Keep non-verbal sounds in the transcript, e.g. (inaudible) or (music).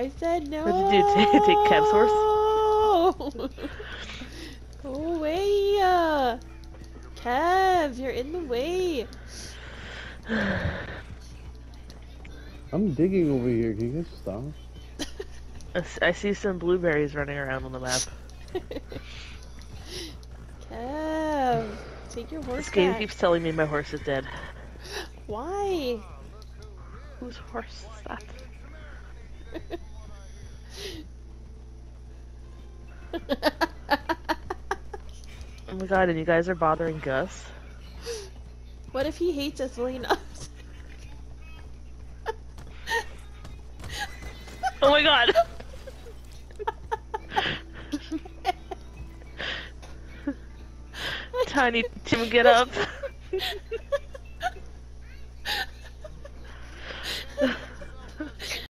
I said no. What did you do? (laughs) Take- take Kev's horse? (laughs) Go away! uh. Kev, you're in the way. (sighs) I'm digging over here. Can you guys stop? (laughs) I see some blueberries running around on the map. Kev, take your horse This game back. keeps telling me my horse is dead. (gasps) Why? Whose horse is that? Oh my god, and you guys are bothering Gus? what if he hates us? Will he not? Oh my god! (laughs) Tiny Tim, get up! (laughs)